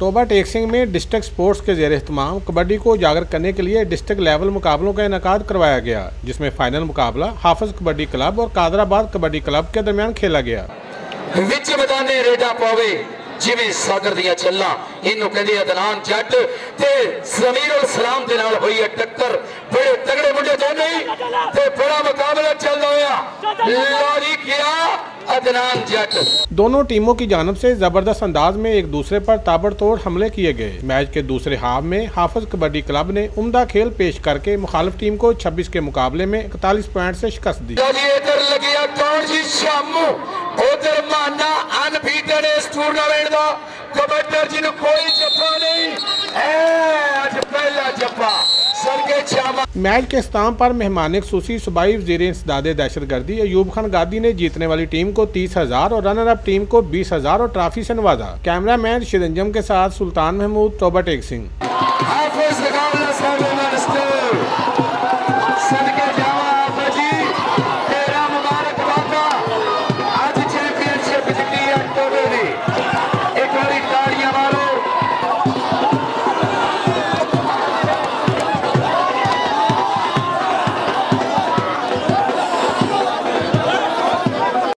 توبہ ٹیکسنگ میں district sports کے زیر اہتمام، کبڈی کو اجاگر کرنے کے لیے ڈسٹرکٹ لیول مقابلوں کا انعقاد کروایا گیا، جس میں فائنل مقابلہ حافظ کبڈی کلب اور قادر آباد کبڈی کلب کے درمیان کھیلا گیا۔ ਵਿੱਚ ਮੈਦਾਨੇ ਰੇਡਾ ਪਾਵੇ ਜਿਵੇਂ دیا ਦੀਆਂ ਚੱਲਾਂ ਇਹਨੂੰ ਕਹਿੰਦੇ ਅਦਨਾਨ ਜੱਟ ਤੇ ਜ਼ਮੀਰੁਲ ਸਲਾਮ ਦੇ ਨਾਲ ਹੋਈ ਹੈ ਟੱਕਰ ਬੜੇ ਤਗੜੇ ਮੁੰਡੇ ਦੋਨੇ ਤੇ ਬੜਾ ਮੁਕਾਬਲਾ ਚੱਲਦਾ ਹੋਇਆ ਲਾਰੀ ਗਿਆ عدنان جٹ۔ دونوں ٹیموں کی جانب سے زبردست انداز میں ایک دوسرے پر تابڑتوڑ حملے کیے گئے۔ میچ کے دوسرے ہاف میں حافظ کبڈی کلب نے عمدہ کھیل پیش کر کے مخالف ٹیم کو 26 کے مقابلے میں اکتالیس پوائنٹ سے شکست دی۔ ٹورنامنٹ دا کبڈر جن کوئی نہیں۔ میچ کے استعمال پر مہمان خصوصی صوبائی وزیر انسداد دہشت گردی ایوب خان گادی نے جیتنے والی ٹیم کو تیس ہزار اور رنر اپ ٹیم کو بیس ہزار اور ٹرافی سے نوازا۔ کیمرہ مین شرنجم کے ساتھ سلطان محمود، توبہ ٹیک سنگھ۔